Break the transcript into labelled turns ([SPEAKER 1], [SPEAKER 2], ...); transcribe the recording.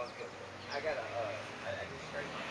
[SPEAKER 1] I got a uh, I, I just straight